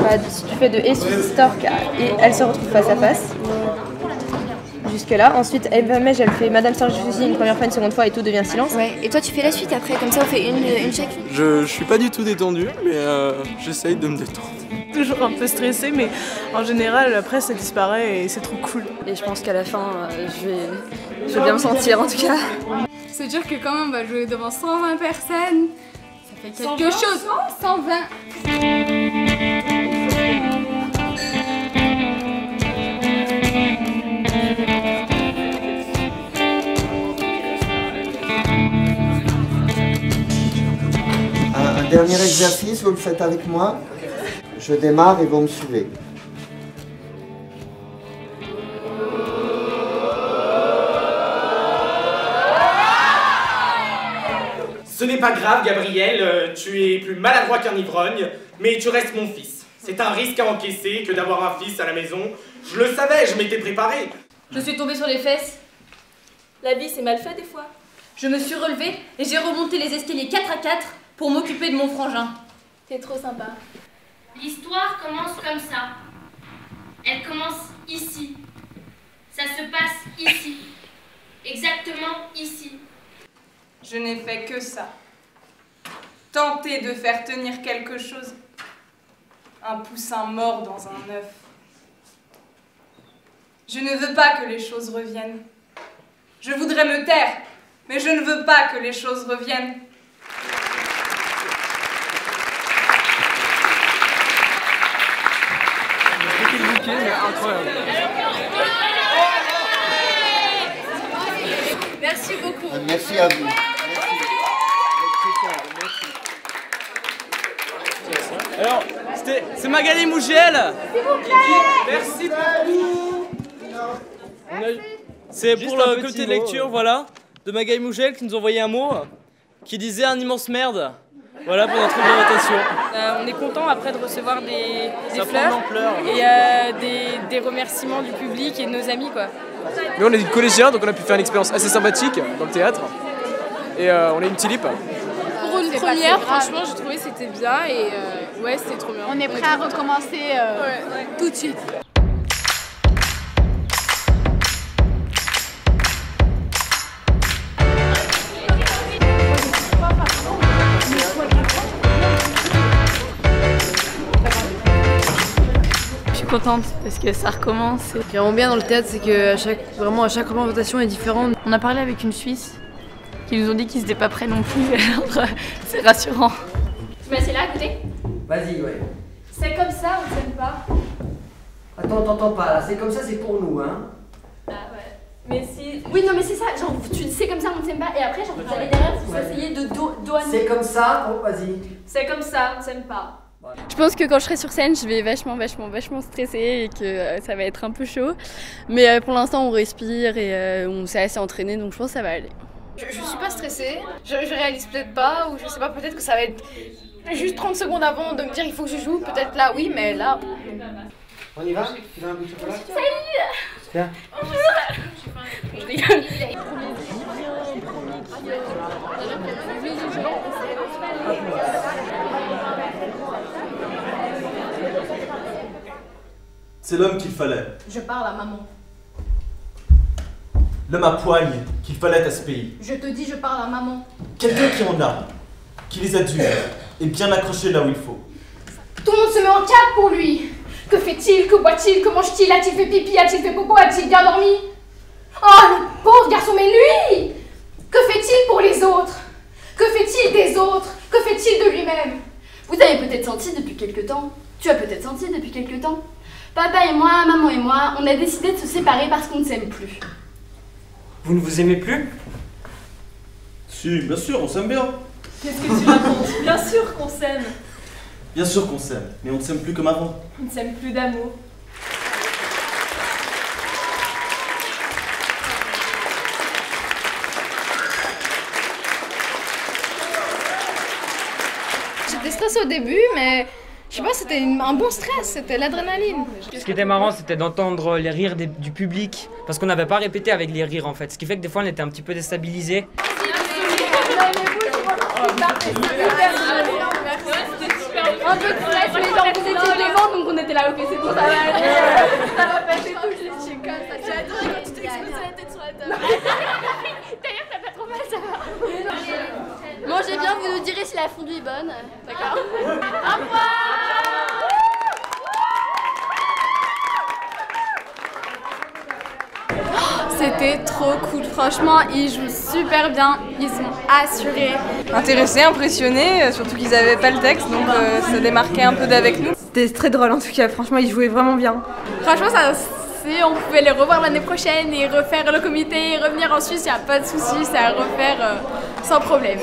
Bah, si tu fais de et Stork et elle se retrouve face à face. Jusque là. Ensuite, Eva Mej, elle fait Madame Sarge une première fois, une seconde fois et tout devient silence. Ouais, et toi tu fais la suite après, comme ça on fait une, une chaque. Je, je suis pas du tout détendu, mais euh, j'essaye de me détendre. Toujours un peu stressé, mais en général, après ça disparaît et c'est trop cool. Et je pense qu'à la fin, euh, je, vais, je vais bien me sentir en tout cas. C'est dire que quand même on va jouer devant 120 personnes, ça fait quelque chose. 120 Un, un dernier exercice, vous le faites avec moi. Je démarre et vous me suivez. Ce n'est pas grave, Gabriel, euh, tu es plus maladroit qu'un ivrogne, mais tu restes mon fils. C'est un risque à encaisser que d'avoir un fils à la maison. Je le savais, je m'étais préparé. Je suis tombée sur les fesses. La vie, c'est mal fait des fois. Je me suis relevée et j'ai remonté les escaliers 4 à 4 pour m'occuper de mon frangin. T'es trop sympa. L'histoire commence comme ça. Elle commence ici. Ça se passe ici. Exactement ici. Je n'ai fait que ça. Tenter de faire tenir quelque chose. Un poussin mort dans un œuf. Je ne veux pas que les choses reviennent. Je voudrais me taire, mais je ne veux pas que les choses reviennent. Merci beaucoup. Merci à vous. Alors, c'était- c'est Magali Mougel Merci beaucoup C'est pour le comité de lecture, voilà, de Magali Mougel qui nous a envoyé un mot qui disait un immense merde. Voilà pour notre présentation. Euh, on est content après de recevoir des, des fleurs et euh, des, des remerciements du public et de nos amis quoi. Nous, on est des collégiens, donc on a pu faire une expérience assez sympathique dans le théâtre. Et euh, on est une tulipe. Pour une première, franchement, j'ai trouvé que c'était bien et euh, ouais, c'était trop bien. On est prêt à recommencer euh, tout de suite. Je suis contente parce que ça recommence. Ce qui est vraiment bien dans le théâtre, c'est que à chaque, vraiment à chaque représentation est différente. On a parlé avec une Suisse qui nous ont dit qu'ils n'étaient pas prêts non plus. Alors, c'est rassurant. Tu m'assieds là à côté Vas-y, ouais. C'est comme ça, on s'aime pas. Attends, t'entends pas là, c'est comme ça, c'est pour nous, hein. Ah ouais. Mais si. Oui, non, mais c'est ça, genre, tu sais comme ça, on s'aime pas, et après, genre, vous allez derrière, vous Ouais. essayez de do douaner. C'est comme ça, oh, vas-y. C'est comme ça, on s'aime pas. Je pense que quand je serai sur scène, je vais vachement, vachement, vachement stresser et que euh, ça va être un peu chaud. Mais euh, pour l'instant, on respire et euh, on s'est assez entraîné, donc je pense que ça va aller. Je, je suis pas stressée, je, je réalise peut-être pas, ou je sais pas, peut-être que ça va être juste 30 secondes avant de me dire il faut que je joue, peut-être là oui, mais là. On y va? Tu veux un bout de chocolat? Salut Tiens. Je rigole. C'est l'homme qu'il fallait, Je parle à maman. L'homme à poigne qu'il fallait à ce pays. Je te dis, je parle à maman. Quelqu'un qui en a, qui les a durs et bien accrochés là où il faut. Tout le monde se met en cap pour lui. Que fait-il? Que boit-il? Que mange-t-il? A-t-il fait pipi? A-t-il fait popo? A-t-il bien dormi? Oh, le pauvre garçon, mais lui Que fait-il pour les autres? Que fait-il des autres? Que fait-il de lui-même? Vous avez peut-être senti depuis quelque temps. Tu as peut-être senti depuis quelque temps. Papa et moi, maman et moi, on a décidé de se séparer parce qu'on ne s'aime plus. Vous ne vous aimez plus? Si, bien sûr, on s'aime bien. Qu'est-ce que tu racontes? Bien sûr qu'on s'aime. Bien sûr qu'on s'aime, mais on ne s'aime plus comme avant. On ne s'aime plus d'amour. J'étais stressée au début, mais je sais pas, c'était un bon stress, c'était l'adrénaline. Ce qui était marrant, c'était d'entendre les rires du public, parce qu'on n'avait pas répété avec les rires en fait, ce qui fait que des fois on était un petit peu déstabilisés. Un peu de stress, mais genre vous étiez devant, donc on était là, ok, c'est bon, ça va aller. Ça va passer tout, je suis comme ça. J'ai adoré quand tu t'es explosé la tête sur la table. D'ailleurs, t'as pas trop mal, ça va. Mangez bien, vous nous direz si la fondue est bonne. D'accord Au revoir C'était trop cool, franchement, ils jouent super bien, ils sont assurés. Intéressés, impressionnés, euh, surtout qu'ils n'avaient pas le texte, donc euh, ça démarquait un peu d'avec nous. C'était très drôle en tout cas, franchement, ils jouaient vraiment bien. Franchement, ça, si on pouvait les revoir l'année prochaine et refaire le comité et revenir en Suisse, il n'y a pas de souci, c'est à refaire euh, sans problème.